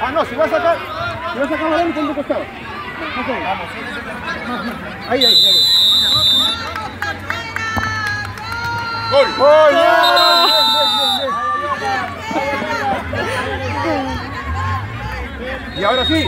Ah, no, si vas a sacar, si vas a sacar balón, ponte costado. Ok. Ahí, ahí, ahí. Gol. ¡Gol! Bien. Y ahora sí.